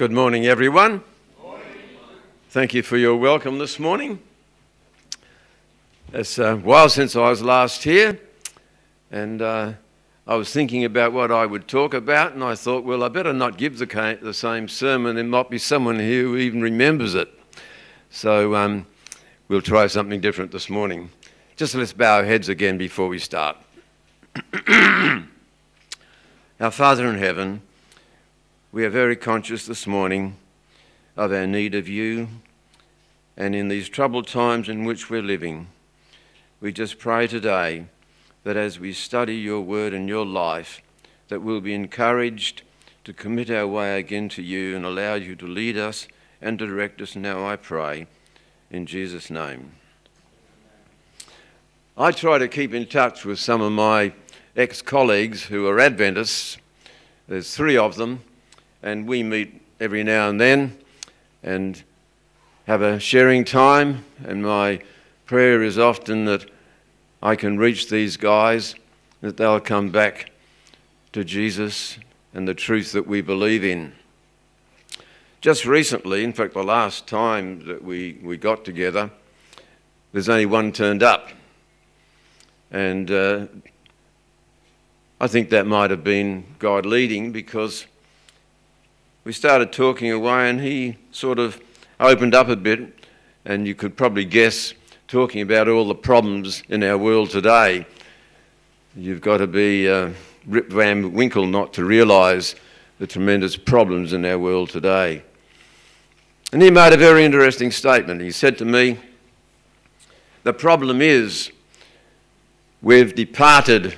Good morning, everyone. Thank you for your welcome this morning. It's a while since I was last here, and uh, I was thinking about what I would talk about, and I thought, well, I better not give the, the same sermon. There might be someone here who even remembers it. So um, we'll try something different this morning. Just let's bow our heads again before we start. our Father in heaven, we are very conscious this morning of our need of you, and in these troubled times in which we're living, we just pray today that as we study your word and your life, that we'll be encouraged to commit our way again to you and allow you to lead us and direct us now, I pray, in Jesus' name. I try to keep in touch with some of my ex colleagues who are Adventists. There's three of them, and we meet every now and then and have a sharing time. And my prayer is often that I can reach these guys, that they'll come back to Jesus and the truth that we believe in. Just recently, in fact, the last time that we, we got together, there's only one turned up. And uh, I think that might have been God leading because we started talking away and he sort of opened up a bit, and you could probably guess, talking about all the problems in our world today. You've got to be uh, Rip Van Winkle not to realise the tremendous problems in our world today. And he made a very interesting statement. He said to me, The problem is we've departed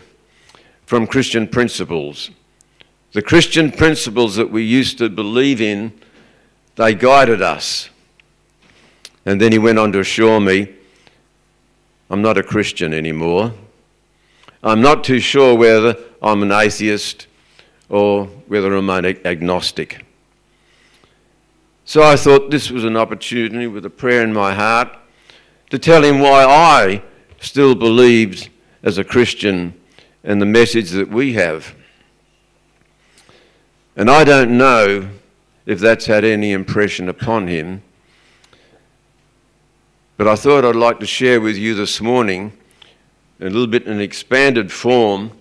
from Christian principles. The Christian principles that we used to believe in, they guided us. And then he went on to assure me, I'm not a Christian anymore. I'm not too sure whether I'm an atheist or whether I'm an agnostic. So I thought this was an opportunity with a prayer in my heart to tell him why I still believed as a Christian and the message that we have. And I don't know if that's had any impression upon him. But I thought I'd like to share with you this morning, a little bit in expanded form,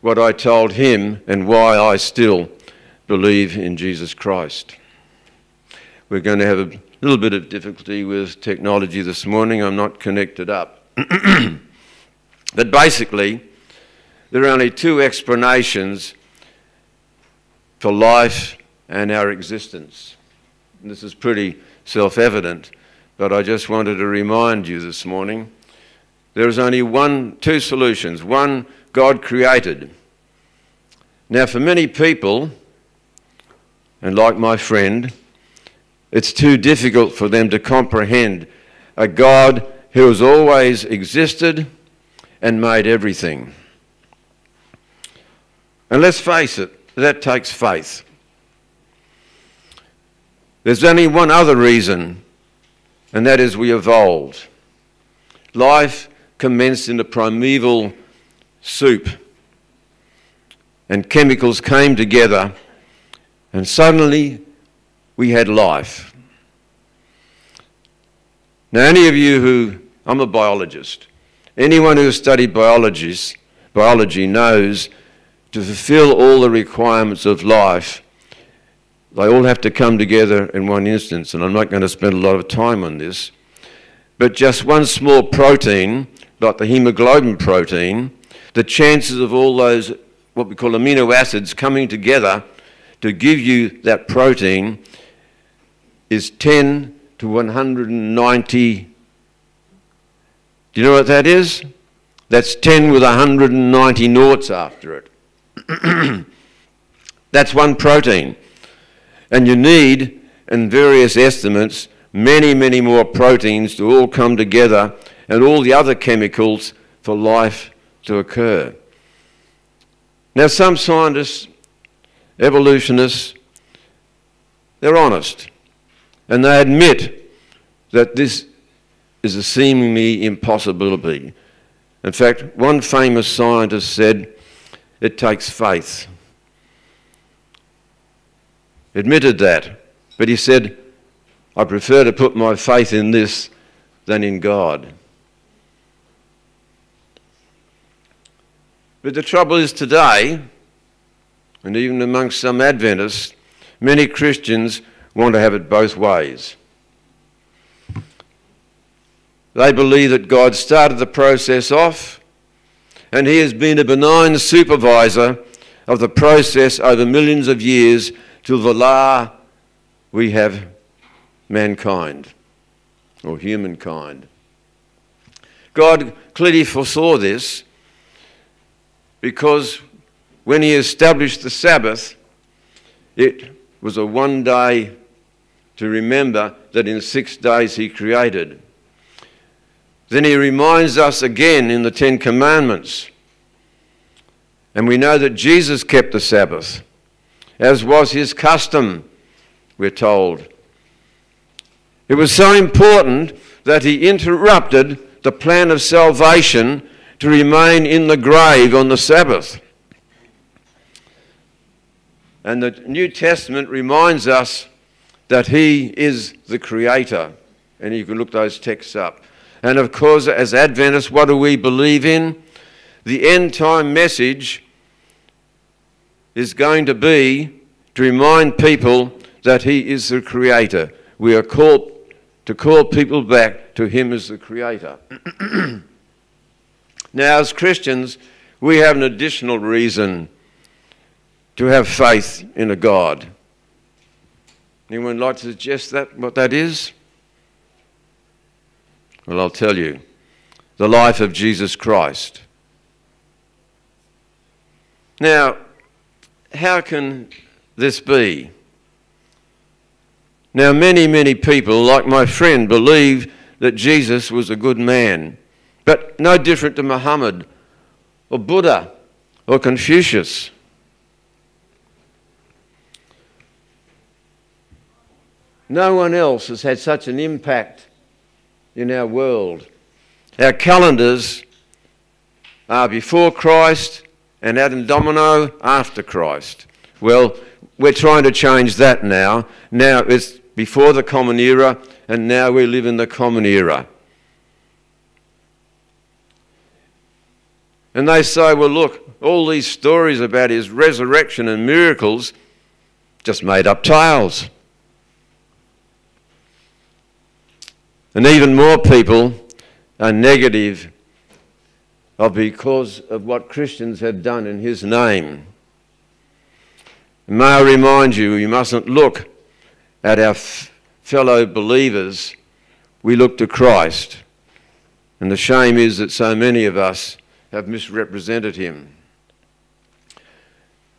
what I told him and why I still believe in Jesus Christ. We're going to have a little bit of difficulty with technology this morning. I'm not connected up. but basically, there are only two explanations for life and our existence. And this is pretty self evident, but I just wanted to remind you this morning there is only one, two solutions. One, God created. Now, for many people, and like my friend, it's too difficult for them to comprehend a God who has always existed and made everything. And let's face it, that takes faith. There's only one other reason, and that is we evolved. Life commenced in the primeval soup, and chemicals came together, and suddenly we had life. Now, any of you who, I'm a biologist, anyone who has studied biology knows to fulfill all the requirements of life, they all have to come together in one instance. And I'm not going to spend a lot of time on this. But just one small protein, like the hemoglobin protein, the chances of all those, what we call amino acids, coming together to give you that protein is 10 to 190. Do you know what that is? That's 10 with 190 noughts after it. That's one protein. And you need, in various estimates, many, many more proteins to all come together and all the other chemicals for life to occur. Now, some scientists, evolutionists, they're honest and they admit that this is a seemingly impossibility. In fact, one famous scientist said, it takes faith. admitted that. But he said, I prefer to put my faith in this than in God. But the trouble is today, and even amongst some Adventists, many Christians want to have it both ways. They believe that God started the process off and He has been a benign supervisor of the process over millions of years till the la we have mankind or humankind. God clearly foresaw this because when He established the Sabbath, it was a one day to remember that in six days He created. Then he reminds us again in the Ten Commandments. And we know that Jesus kept the Sabbath, as was his custom, we're told. It was so important that he interrupted the plan of salvation to remain in the grave on the Sabbath. And the New Testament reminds us that he is the creator. And you can look those texts up. And of course, as Adventists, what do we believe in? The end time message is going to be to remind people that He is the Creator. We are called to call people back to Him as the Creator. now, as Christians, we have an additional reason to have faith in a God. Anyone like to suggest that, what that is? Well, I'll tell you the life of Jesus Christ. Now, how can this be? Now, many, many people, like my friend, believe that Jesus was a good man, but no different to Muhammad or Buddha or Confucius. No one else has had such an impact in our world. Our calendars are before Christ and Anno Domini after Christ. Well, we're trying to change that now. Now it's before the Common Era, and now we live in the Common Era. And they say, well, look, all these stories about his resurrection and miracles, just made up tales. And even more people are negative of because of what Christians have done in his name. And may I remind you, you mustn't look at our fellow believers. We look to Christ. And the shame is that so many of us have misrepresented him.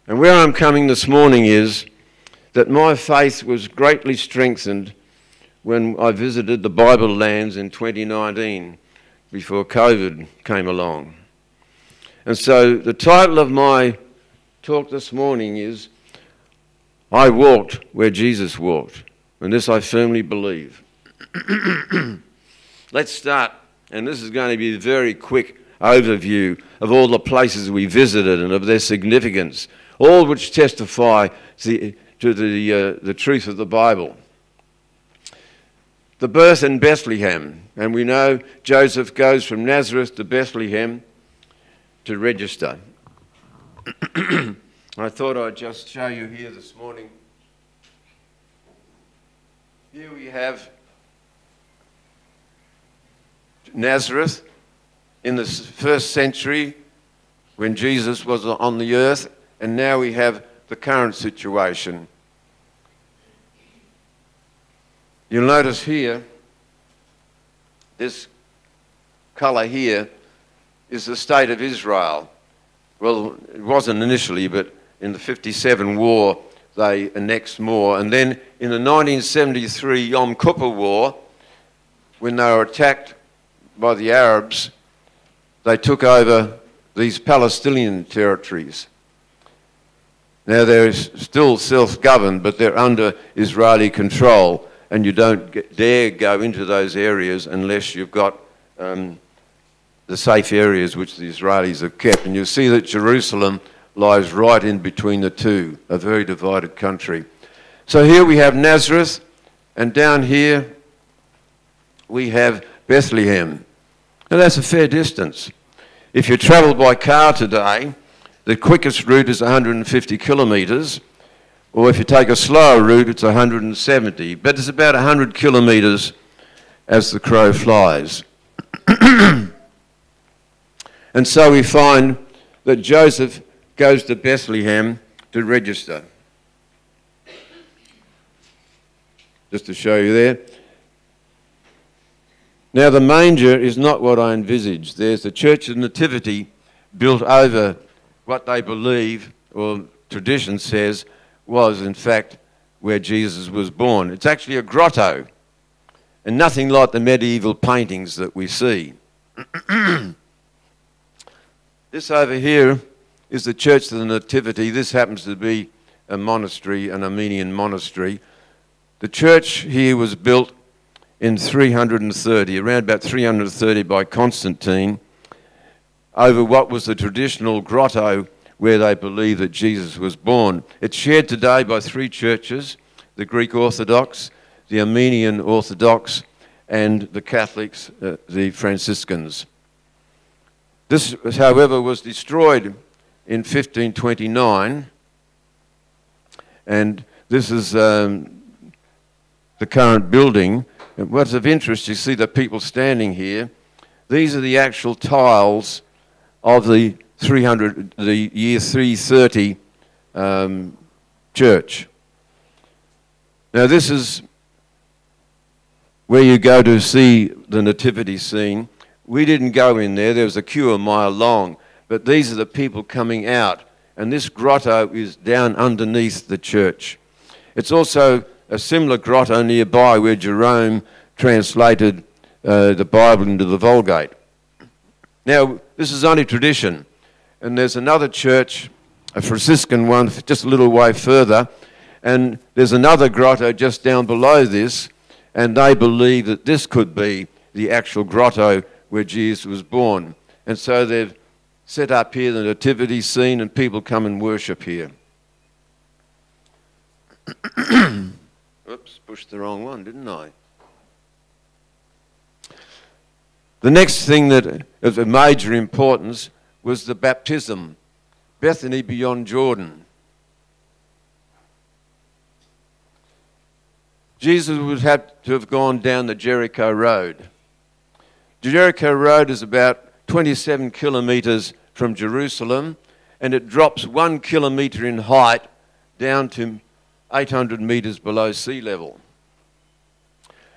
And where I'm coming this morning is that my faith was greatly strengthened when I visited the Bible lands in 2019 before COVID came along. And so the title of my talk this morning is I Walked Where Jesus Walked. And this I firmly believe. Let's start, and this is going to be a very quick overview of all the places we visited and of their significance, all which testify to the, to the, uh, the truth of the Bible the birth in Bethlehem. And we know Joseph goes from Nazareth to Bethlehem to register. I thought I'd just show you here this morning. Here we have Nazareth in the first century when Jesus was on the earth, and now we have the current situation. You'll notice here, this colour here is the state of Israel. Well, it wasn't initially, but in the 57 war, they annexed more. And then in the 1973 Yom Kippur War, when they were attacked by the Arabs, they took over these Palestinian territories. Now they're still self governed, but they're under Israeli control and you don't get, dare go into those areas unless you've got um, the safe areas which the Israelis have kept. And you'll see that Jerusalem lies right in between the two, a very divided country. So here we have Nazareth, and down here we have Bethlehem. Now that's a fair distance. If you travel by car today, the quickest route is 150 kilometres, or if you take a slower route, it's 170. But it's about 100 kilometres as the crow flies. and so we find that Joseph goes to Bethlehem to register. Just to show you there. Now, the manger is not what I envisaged. There's the Church of Nativity built over what they believe, or tradition says, was in fact where Jesus was born. It's actually a grotto, and nothing like the medieval paintings that we see. this over here is the Church of the Nativity. This happens to be a monastery, an Armenian monastery. The church here was built in 330, around about 330 by Constantine, over what was the traditional grotto where they believe that Jesus was born. It's shared today by three churches the Greek Orthodox, the Armenian Orthodox, and the Catholics, uh, the Franciscans. This, however, was destroyed in 1529, and this is um, the current building. What's of interest, you see the people standing here. These are the actual tiles of the 300, the year 330 um, church. Now, this is where you go to see the nativity scene. We didn't go in there, there was a queue a mile long, but these are the people coming out, and this grotto is down underneath the church. It's also a similar grotto nearby where Jerome translated uh, the Bible into the Vulgate. Now, this is only tradition, and there's another church, a Franciscan one, just a little way further, and there's another grotto just down below this, and they believe that this could be the actual grotto where Jesus was born. And so they've set up here the nativity scene, and people come and worship here. Oops, pushed the wrong one, didn't I? The next thing that of major importance was the baptism, Bethany beyond Jordan. Jesus would have to have gone down the Jericho Road. Jericho Road is about 27 kilometres from Jerusalem and it drops one kilometre in height down to 800 metres below sea level.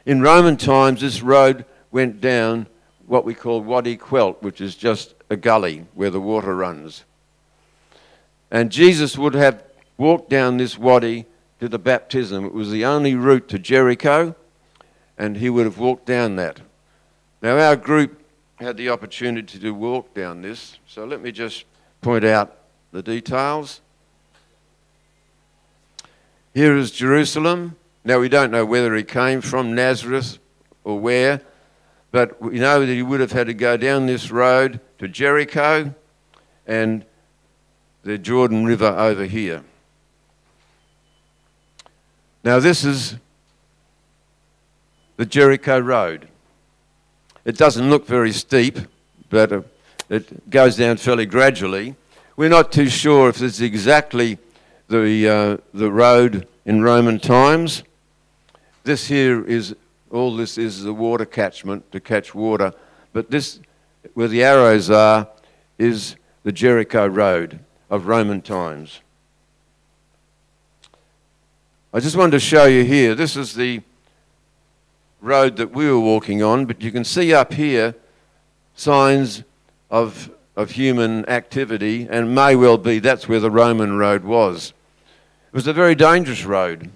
In Roman times, this road went down what we call Wadi Qelt, which is just a gully where the water runs. And Jesus would have walked down this wadi to the baptism. It was the only route to Jericho, and he would have walked down that. Now, our group had the opportunity to walk down this, so let me just point out the details. Here is Jerusalem. Now, we don't know whether he came from Nazareth or where, but we know that he would have had to go down this road to Jericho and the Jordan River over here. Now, this is the Jericho Road. It doesn't look very steep, but uh, it goes down fairly gradually. We're not too sure if this is exactly the, uh, the road in Roman times. This here is all this is the water catchment to catch water. But this, where the arrows are, is the Jericho Road of Roman times. I just wanted to show you here. This is the road that we were walking on, but you can see up here signs of, of human activity, and may well be that's where the Roman road was. It was a very dangerous road.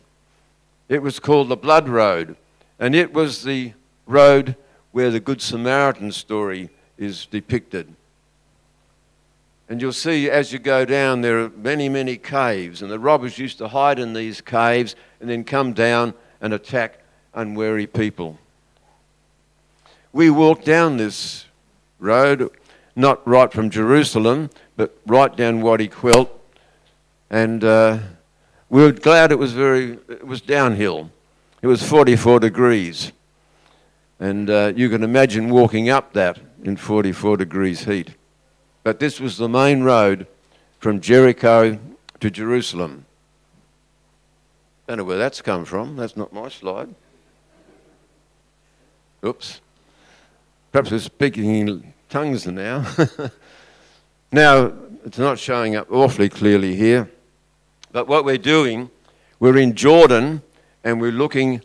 It was called the Blood Road. And it was the road where the Good Samaritan story is depicted. And you'll see as you go down, there are many, many caves, and the robbers used to hide in these caves and then come down and attack unwary people. We walked down this road, not right from Jerusalem, but right down Wadi Qelt, and uh, we were glad it was very, it was downhill. It was 44 degrees. And uh, you can imagine walking up that in 44 degrees heat. But this was the main road from Jericho to Jerusalem. Don't know where that's come from. That's not my slide. Oops. Perhaps we're speaking in tongues now. now, it's not showing up awfully clearly here. But what we're doing, we're in Jordan and we're looking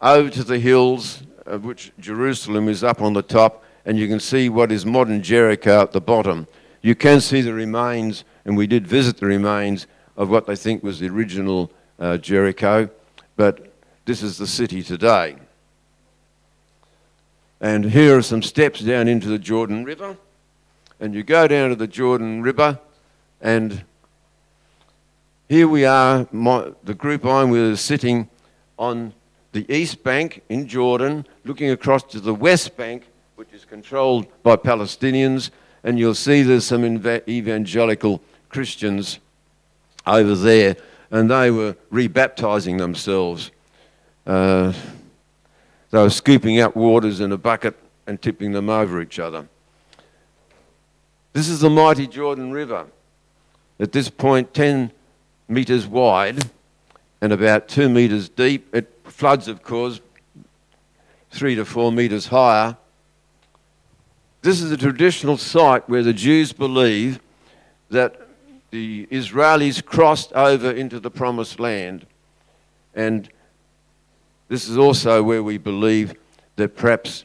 over to the hills, of which Jerusalem is up on the top, and you can see what is modern Jericho at the bottom. You can see the remains, and we did visit the remains of what they think was the original uh, Jericho, but this is the city today. And here are some steps down into the Jordan River. And you go down to the Jordan River, and here we are, my, the group I'm with is sitting on the east bank in Jordan, looking across to the west bank, which is controlled by Palestinians, and you'll see there's some evangelical Christians over there, and they were rebaptizing themselves. Uh, they were scooping out waters in a bucket and tipping them over each other. This is the mighty Jordan River. At this point, 10 metres wide and about two metres deep. It floods, of course, three to four metres higher. This is a traditional site where the Jews believe that the Israelis crossed over into the promised land. And this is also where we believe that perhaps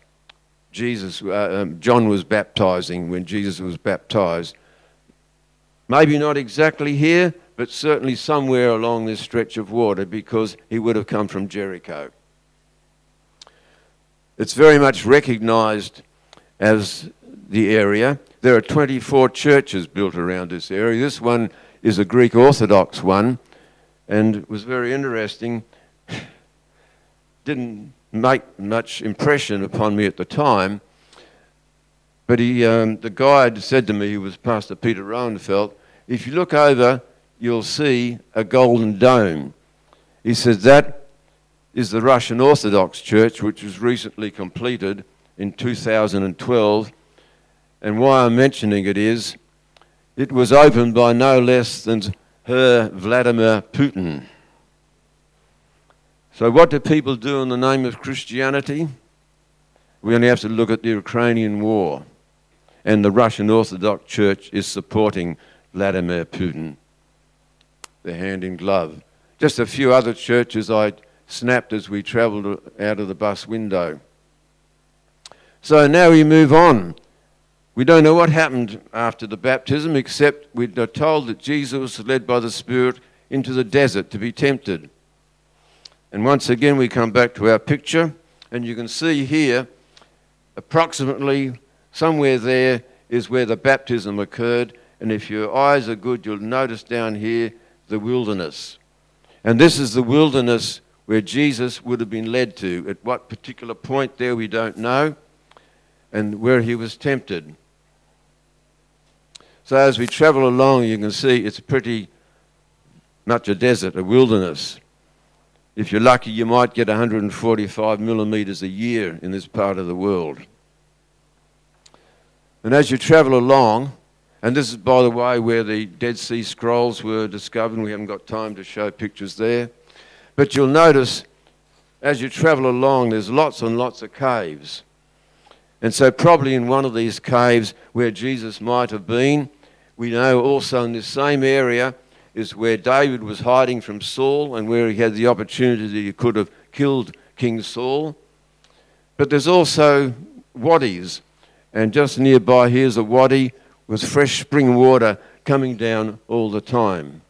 Jesus, uh, um, John was baptizing when Jesus was baptized. Maybe not exactly here, but certainly somewhere along this stretch of water because he would have come from Jericho. It's very much recognized as the area. There are 24 churches built around this area. This one is a Greek Orthodox one and was very interesting didn't make much impression upon me at the time. But he, um, the guide said to me, he was Pastor Peter Rowenfeld, if you look over, you'll see a golden dome. He said that is the Russian Orthodox Church, which was recently completed in 2012. And why I'm mentioning it is, it was opened by no less than Her Vladimir Putin. So, what do people do in the name of Christianity? We only have to look at the Ukrainian war. And the Russian Orthodox Church is supporting Vladimir Putin. They're hand in glove. Just a few other churches I snapped as we travelled out of the bus window. So now we move on. We don't know what happened after the baptism, except we're told that Jesus was led by the Spirit into the desert to be tempted. And once again, we come back to our picture, and you can see here, approximately somewhere there is where the baptism occurred. And if your eyes are good, you'll notice down here the wilderness. And this is the wilderness where Jesus would have been led to. At what particular point there, we don't know, and where he was tempted. So as we travel along, you can see it's pretty much a desert, a wilderness. If you're lucky, you might get 145 millimeters a year in this part of the world. And as you travel along, and this is, by the way, where the Dead Sea Scrolls were discovered, we haven't got time to show pictures there. But you'll notice as you travel along, there's lots and lots of caves. And so, probably in one of these caves where Jesus might have been, we know also in this same area is where David was hiding from Saul and where he had the opportunity that he could have killed King Saul. But there's also wadis, and just nearby here's a wadi with fresh spring water coming down all the time.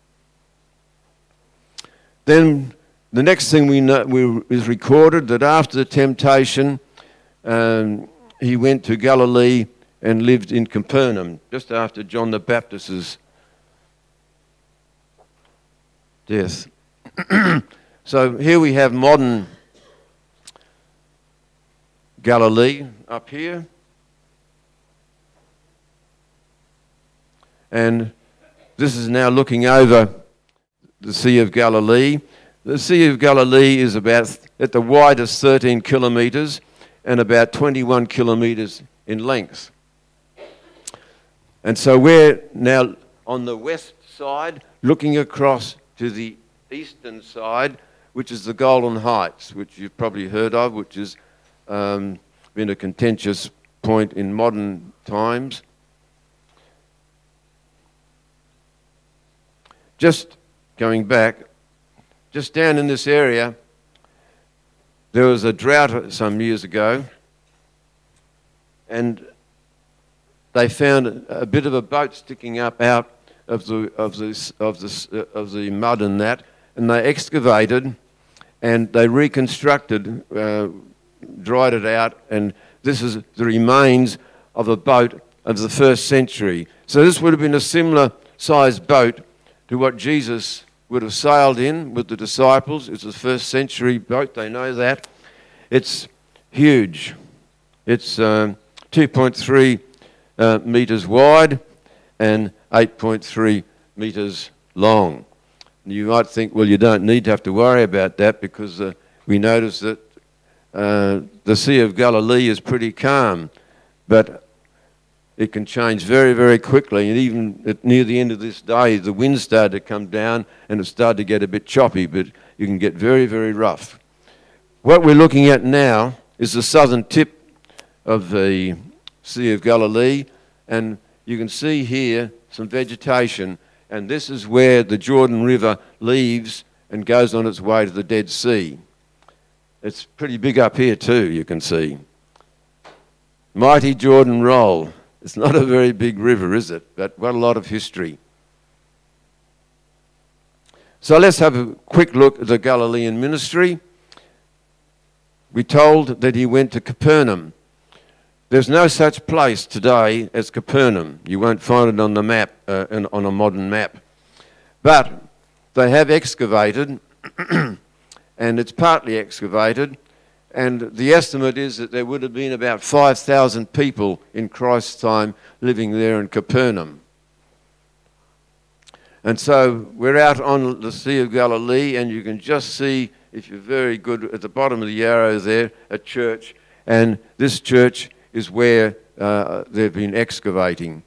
Then the next thing we know we, is recorded that after the temptation, um, he went to Galilee and lived in Capernaum, just after John the Baptist's death. so here we have modern Galilee up here. And this is now looking over the Sea of Galilee. The Sea of Galilee is about at the widest 13 kilometres and about 21 kilometres in length. And so we're now on the west side looking across to the eastern side, which is the Golan Heights, which you've probably heard of, which has um, been a contentious point in modern times. Just going back, just down in this area, there was a drought some years ago, and they found a bit of a boat sticking up out of the, of the, of the, of the mud and that, and they excavated and they reconstructed, uh, dried it out, and this is the remains of a boat of the first century. So this would have been a similar sized boat to what Jesus would have sailed in with the disciples. It's a first century boat, they know that. It's huge. It's um, 2.3 uh, metres wide and 8.3 metres long. You might think, well, you don't need to have to worry about that because uh, we notice that uh, the Sea of Galilee is pretty calm, but it can change very, very quickly. And even near the end of this day, the wind started to come down and it started to get a bit choppy, but you can get very, very rough. What we're looking at now is the southern tip of the Sea of Galilee, and you can see here some vegetation, and this is where the Jordan River leaves and goes on its way to the Dead Sea. It's pretty big up here too, you can see. Mighty Jordan Roll. It's not a very big river, is it? But what a lot of history. So let's have a quick look at the Galilean ministry. We're told that he went to Capernaum. There's no such place today as Capernaum. You won't find it on the map, uh, on a modern map. But they have excavated, and it's partly excavated, and the estimate is that there would have been about 5,000 people in Christ's time living there in Capernaum. And so we're out on the Sea of Galilee, and you can just see, if you're very good, at the bottom of the arrow there, a church. And this church is where uh, they've been excavating.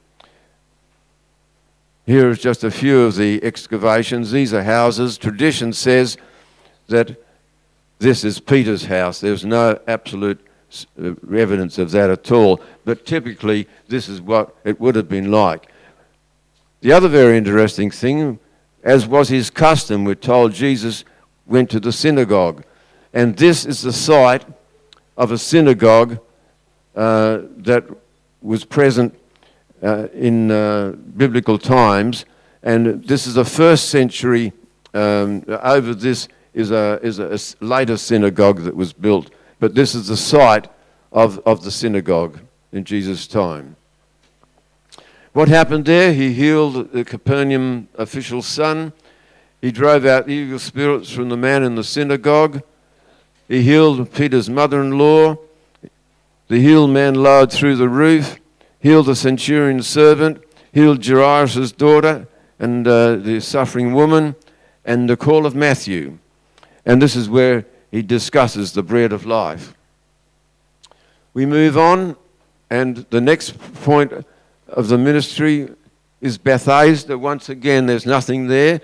Here is just a few of the excavations. These are houses. Tradition says that this is Peter's house. There's no absolute uh, evidence of that at all, but typically this is what it would have been like. The other very interesting thing, as was his custom, we're told Jesus went to the synagogue. And this is the site of a synagogue uh, that was present uh, in uh, biblical times. And this is a first century, um, over this is, a, is a, later synagogue that was built. But this is the site of, of the synagogue in Jesus' time. What happened there? He healed the Capernaum official's son. He drove out evil spirits from the man in the synagogue. He healed Peter's mother in law. The healed man lowered through the roof, healed the centurion's servant, healed Jairus' daughter and uh, the suffering woman, and the call of Matthew. And this is where he discusses the bread of life. We move on, and the next point of the ministry is Bethsaida. Once again, there's nothing there.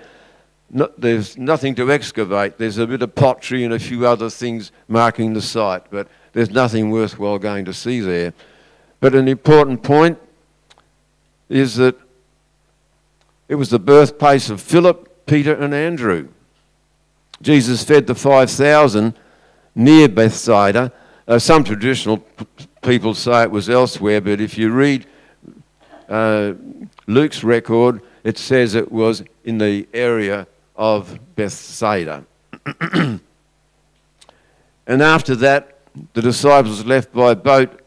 No, there's nothing to excavate. There's a bit of pottery and a few other things marking the site, but there's nothing worthwhile going to see there. But an important point is that it was the birthplace of Philip, Peter, and Andrew. Jesus fed the 5,000 near Bethsaida. Uh, some traditional people say it was elsewhere, but if you read uh, Luke's record, it says it was in the area of Bethsaida. and after that, the disciples left by boat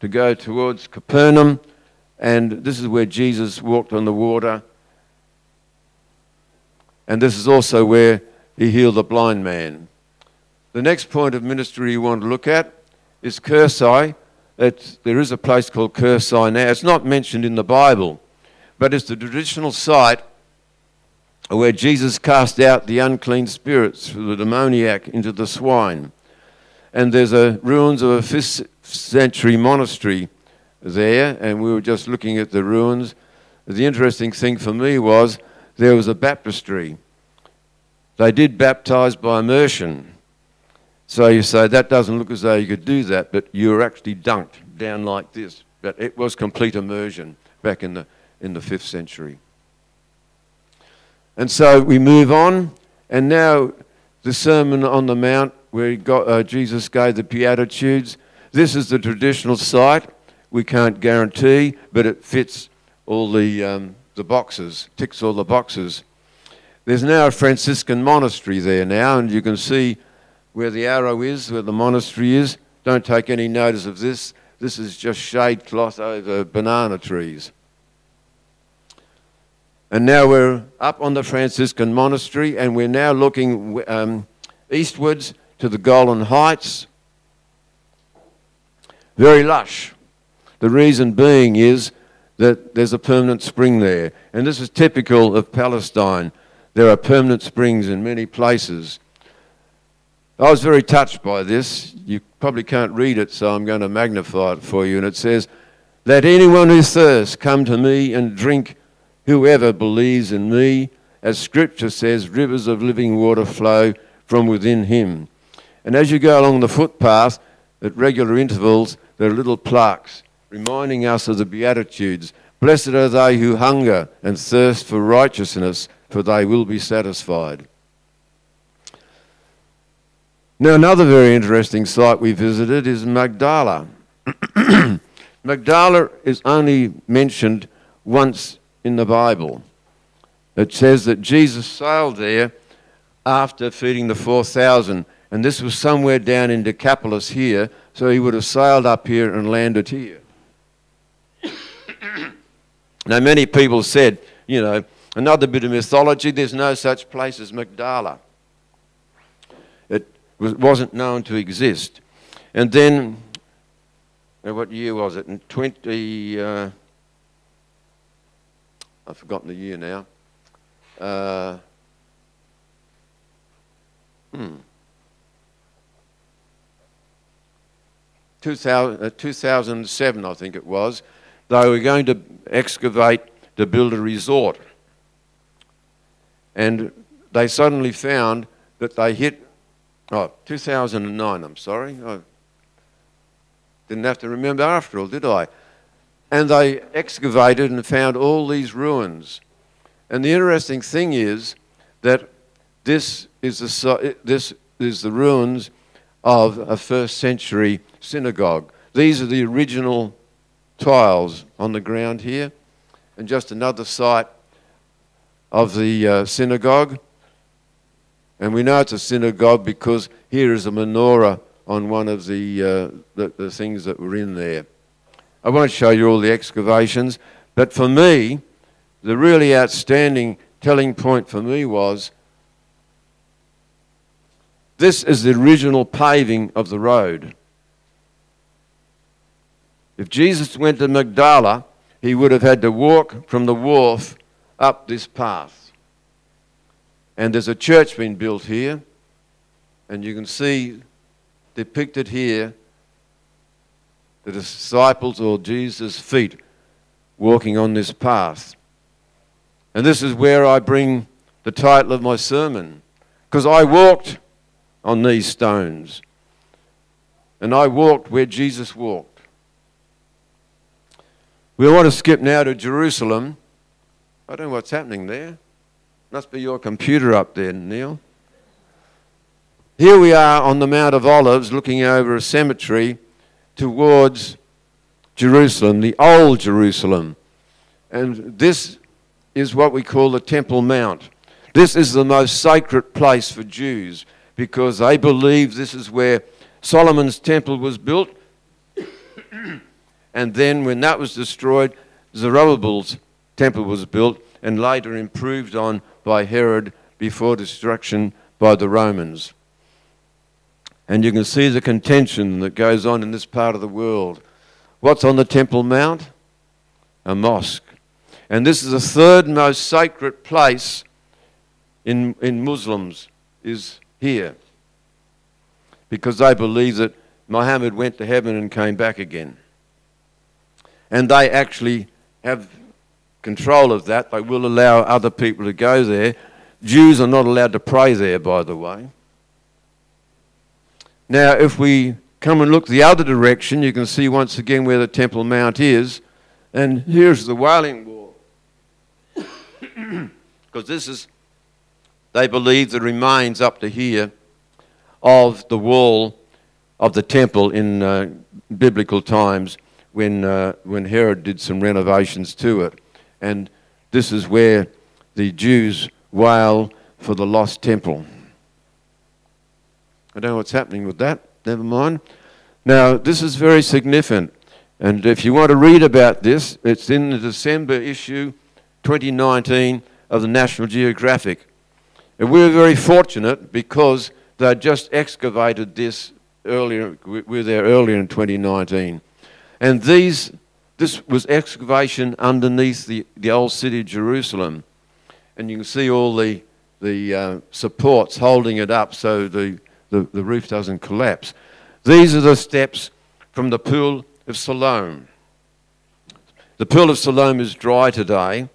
to go towards Capernaum, and this is where Jesus walked on the water. And this is also where he healed the blind man. The next point of ministry you want to look at is Kursi. It's, there is a place called Kursi now. It's not mentioned in the Bible, but it's the traditional site where Jesus cast out the unclean spirits through the demoniac into the swine. And there's a ruins of a fifth century monastery there, and we were just looking at the ruins. The interesting thing for me was there was a baptistry. They did baptize by immersion. So you say that doesn't look as though you could do that, but you were actually dunked down like this. But it was complete immersion back in the in the fifth century. And so we move on, and now the Sermon on the Mount, where got, uh, Jesus gave the Beatitudes. This is the traditional site. We can't guarantee, but it fits all the, um, the boxes, ticks all the boxes. There's now a Franciscan monastery there now, and you can see where the arrow is, where the monastery is. Don't take any notice of this. This is just shade cloth over banana trees. And now we're up on the Franciscan monastery, and we're now looking um, eastwards to the Golan Heights. Very lush. The reason being is that there's a permanent spring there. And this is typical of Palestine. There are permanent springs in many places. I was very touched by this. You probably can't read it, so I'm going to magnify it for you. And it says, Let anyone who thirsts come to me and drink. Whoever believes in me, as Scripture says, rivers of living water flow from within him. And as you go along the footpath, at regular intervals, there are little plaques reminding us of the Beatitudes. Blessed are they who hunger and thirst for righteousness, for they will be satisfied. Now, another very interesting site we visited is Magdala. Magdala is only mentioned once in the Bible. It says that Jesus sailed there after feeding the 4,000, and this was somewhere down in Decapolis here, so he would have sailed up here and landed here. now, many people said, you know, another bit of mythology, there's no such place as Magdala. It was, wasn't known to exist. And then, what year was it? In 20. Uh, I've forgotten the year now. Uh, hmm. 2000, uh, 2007, I think it was, they were going to excavate to build a resort. And they suddenly found that they hit, oh, 2009, I'm sorry. I didn't have to remember after all, did I? and they excavated and found all these ruins. And the interesting thing is that this is the, this is the ruins of a first century synagogue. These are the original tiles on the ground here, and just another site of the uh, synagogue. And we know it's a synagogue because here is a menorah on one of the, uh, the, the things that were in there. I won't show you all the excavations, but for me, the really outstanding telling point for me was this is the original paving of the road. If Jesus went to Magdala, he would have had to walk from the wharf up this path. And there's a church being built here, and you can see depicted here the disciples or Jesus' feet walking on this path. And this is where I bring the title of my sermon, because I walked on these stones, and I walked where Jesus walked. We want to skip now to Jerusalem. I don't know what's happening there. Must be your computer up there, Neil. Here we are on the Mount of Olives looking over a cemetery towards Jerusalem, the old Jerusalem. And this is what we call the Temple Mount. This is the most sacred place for Jews because they believe this is where Solomon's temple was built. and then, when that was destroyed, Zerubbabel's temple was built and later improved on by Herod before destruction by the Romans. And you can see the contention that goes on in this part of the world. What's on the Temple Mount? A mosque. And this is the third most sacred place in, in Muslims is here because they believe that Muhammad went to heaven and came back again. And they actually have control of that. They will allow other people to go there. Jews are not allowed to pray there, by the way. Now, if we come and look the other direction, you can see once again where the Temple Mount is. And here's the Wailing Wall. Because this is, they believe, the remains up to here of the wall of the temple in uh, biblical times when, uh, when Herod did some renovations to it. And this is where the Jews wail for the lost temple. I don't know what's happening with that. Never mind. Now, this is very significant. And if you want to read about this, it's in the December issue 2019 of the National Geographic. And we were very fortunate because they just excavated this earlier, we were there earlier in 2019. And these, this was excavation underneath the, the old city of Jerusalem. And you can see all the, the uh, supports holding it up so the, the, the roof doesn't collapse. These are the steps from the pool of Siloam. The pool of Siloam is dry today,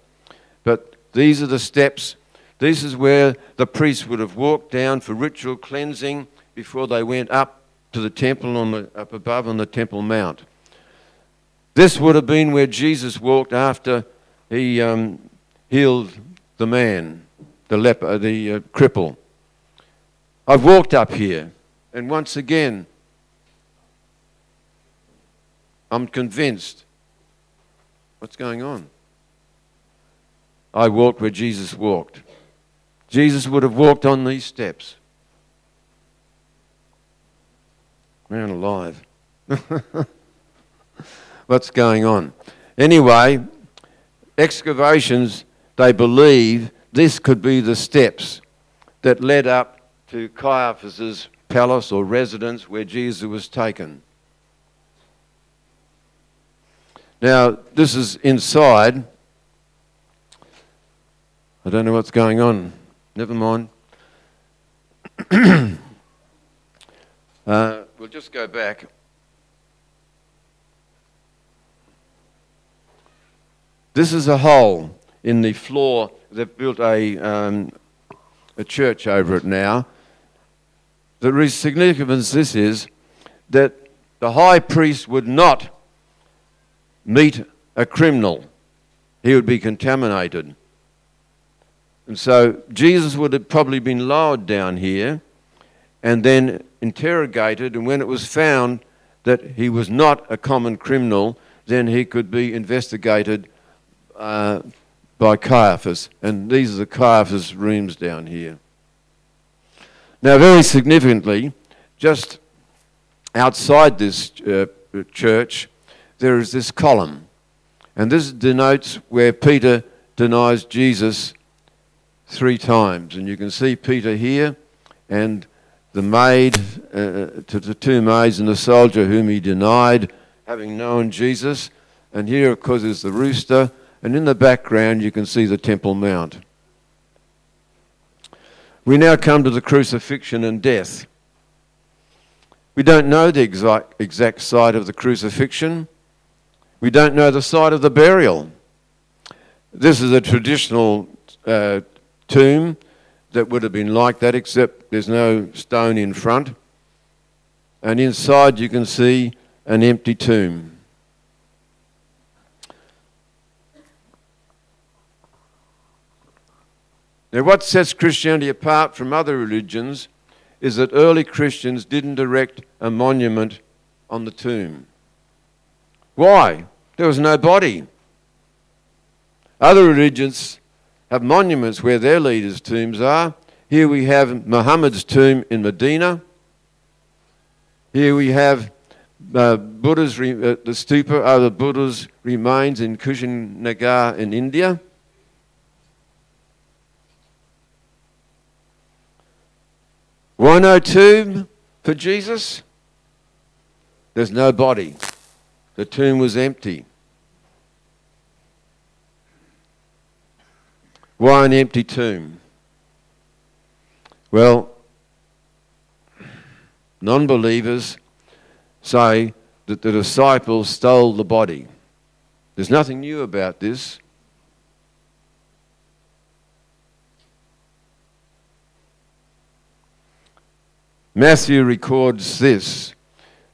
but these are the steps. This is where the priests would have walked down for ritual cleansing before they went up to the temple on the, up above on the Temple Mount. This would have been where Jesus walked after he um, healed the man, the leper, the uh, cripple. I've walked up here, and once again, I'm convinced. What's going on? I walked where Jesus walked. Jesus would have walked on these steps. Man alive. What's going on? Anyway, excavations, they believe this could be the steps that led up to Caiaphas's palace or residence where Jesus was taken. Now, this is inside. I don't know what's going on. Never mind. uh, we'll just go back. This is a hole in the floor. They've built a, um, a church over it now. The significance this is that the high priest would not meet a criminal. He would be contaminated. And so Jesus would have probably been lowered down here and then interrogated. And when it was found that he was not a common criminal, then he could be investigated uh, by Caiaphas. And these are the Caiaphas rooms down here. Now, very significantly, just outside this uh, church, there is this column. And this denotes where Peter denies Jesus three times. And you can see Peter here and the maid, uh, to the two maids and the soldier whom he denied, having known Jesus. And here, of course, is the rooster. And in the background, you can see the Temple Mount. We now come to the crucifixion and death. We don't know the exact, exact site of the crucifixion. We don't know the site of the burial. This is a traditional uh, tomb that would have been like that, except there's no stone in front. And inside you can see an empty tomb. Now, what sets Christianity apart from other religions is that early Christians didn't erect a monument on the tomb. Why? There was no body. Other religions have monuments where their leaders' tombs are. Here we have Muhammad's tomb in Medina. Here we have uh, Buddha's, uh, the stupa of the Buddha's remains in Kushinagar in India. Why no tomb for Jesus? There's no body. The tomb was empty. Why an empty tomb? Well, non believers say that the disciples stole the body. There's nothing new about this. Matthew records this.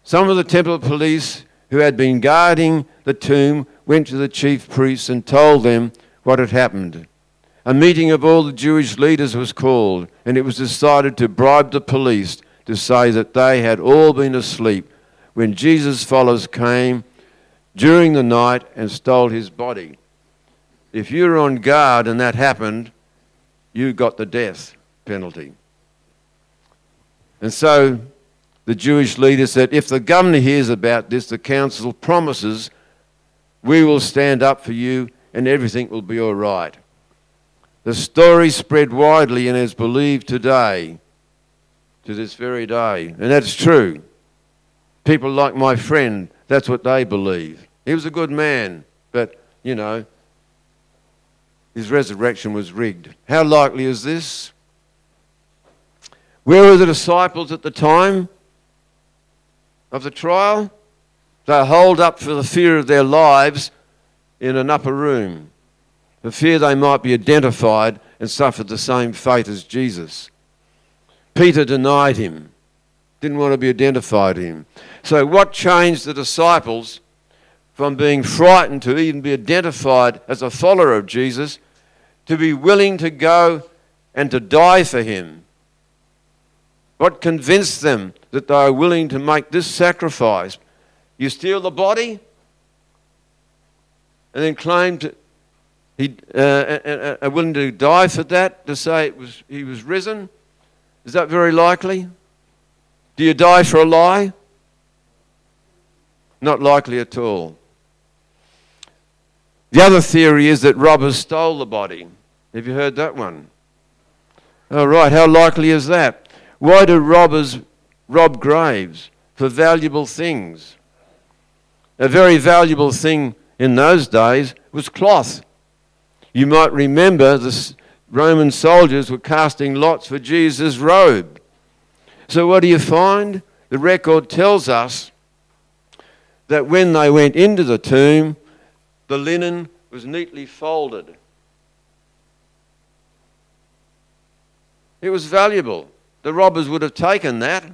Some of the temple police who had been guarding the tomb went to the chief priests and told them what had happened. A meeting of all the Jewish leaders was called, and it was decided to bribe the police to say that they had all been asleep when Jesus' followers came during the night and stole his body. If you were on guard and that happened, you got the death penalty. And so the Jewish leader said, if the governor hears about this, the council promises we will stand up for you and everything will be all right. The story spread widely and is believed today, to this very day. And that's true. People like my friend, that's what they believe. He was a good man, but, you know, his resurrection was rigged. How likely is this? Where were the disciples at the time of the trial? They holed up for the fear of their lives in an upper room, the fear they might be identified and suffer the same fate as Jesus. Peter denied him, didn't want to be identified him. So, what changed the disciples from being frightened to even be identified as a follower of Jesus to be willing to go and to die for him? What convinced them that they are willing to make this sacrifice? You steal the body and then claim to, he uh, uh, uh, are willing to die for that to say it was he was risen. Is that very likely? Do you die for a lie? Not likely at all. The other theory is that robbers stole the body. Have you heard that one? All right, how likely is that? Why do robbers rob graves? For valuable things. A very valuable thing in those days was cloth. You might remember the Roman soldiers were casting lots for Jesus' robe. So, what do you find? The record tells us that when they went into the tomb, the linen was neatly folded. It was valuable. The robbers would have taken that.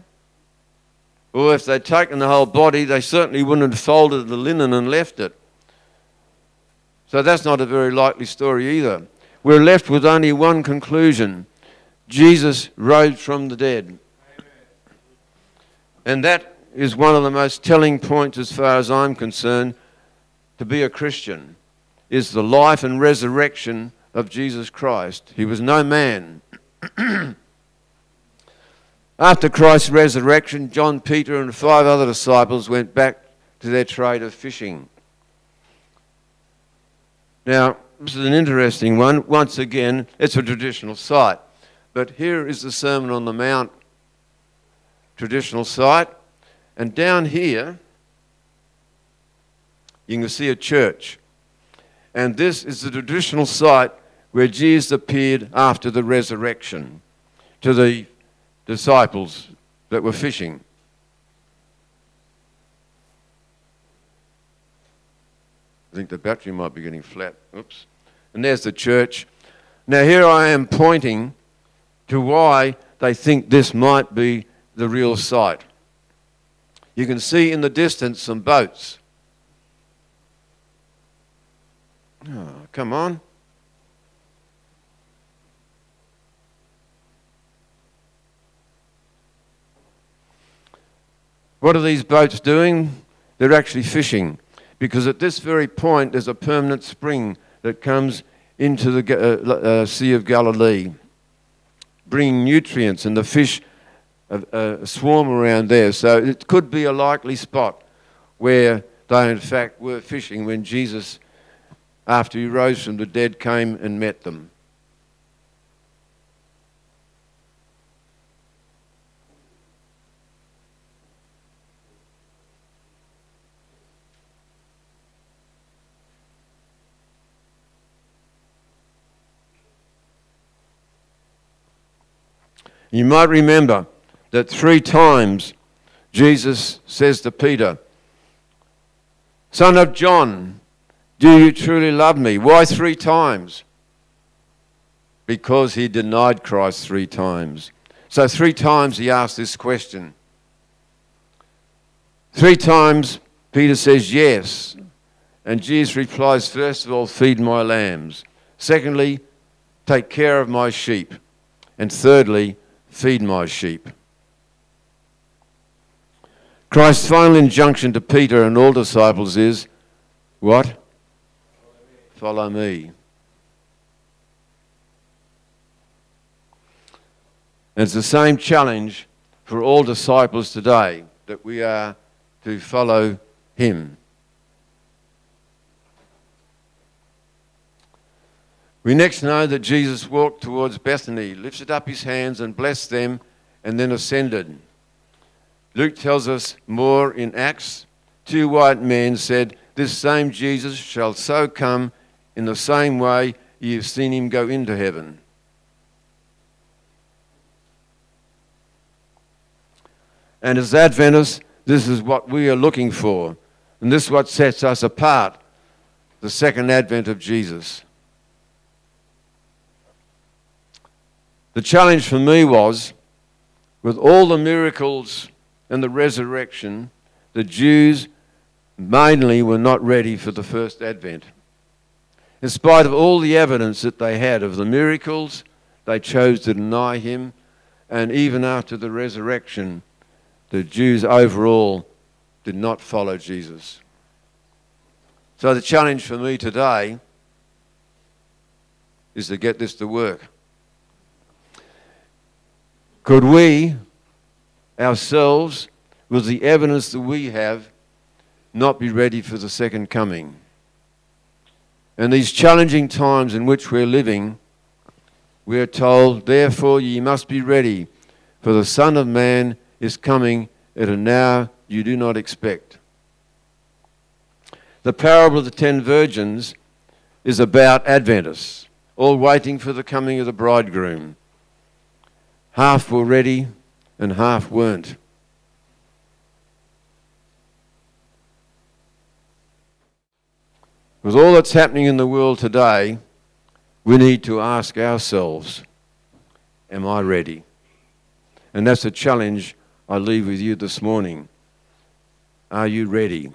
Or if they'd taken the whole body, they certainly wouldn't have folded the linen and left it. So that's not a very likely story either. We're left with only one conclusion Jesus rose from the dead. And that is one of the most telling points, as far as I'm concerned, to be a Christian, is the life and resurrection of Jesus Christ. He was no man. After Christ's resurrection, John, Peter, and five other disciples went back to their trade of fishing. Now, this is an interesting one. Once again, it's a traditional site. But here is the Sermon on the Mount traditional site. And down here, you can see a church. And this is the traditional site where Jesus appeared after the resurrection to the disciples that were fishing. I think the battery might be getting flat. Oops. And there's the church. Now, here I am pointing to why they think this might be the real site. You can see in the distance some boats. Oh, come on. What are these boats doing? They're actually fishing because at this very point there's a permanent spring that comes into the uh, uh, Sea of Galilee, bringing nutrients, and the fish uh, uh, swarm around there. So it could be a likely spot where they, in fact, were fishing when Jesus, after he rose from the dead, came and met them. You might remember that three times Jesus says to Peter, Son of John, do you truly love me? Why three times? Because he denied Christ three times. So, three times he asked this question. Three times Peter says yes. And Jesus replies, first of all, feed my lambs. Secondly, take care of my sheep. And thirdly, feed my sheep. Christ's final injunction to Peter and all disciples is what? Follow me. And it's the same challenge for all disciples today that we are to follow him. We next know that Jesus walked towards Bethany, lifted up his hands and blessed them, and then ascended. Luke tells us more in Acts. Two white men said, This same Jesus shall so come in the same way ye have seen him go into heaven. And as Adventists, this is what we are looking for. And this is what sets us apart the second advent of Jesus. The challenge for me was with all the miracles and the resurrection, the Jews mainly were not ready for the first advent. In spite of all the evidence that they had of the miracles, they chose to deny him, and even after the resurrection, the Jews overall did not follow Jesus. So the challenge for me today is to get this to work. Could we ourselves, with the evidence that we have, not be ready for the second coming. And these challenging times in which we're living, we are told, therefore ye must be ready, for the Son of Man is coming at an hour you do not expect. The parable of the ten virgins is about Adventists, all waiting for the coming of the bridegroom. Half were ready, and half weren't. With all that's happening in the world today, we need to ask ourselves, Am I ready? And that's a challenge I leave with you this morning. Are you ready?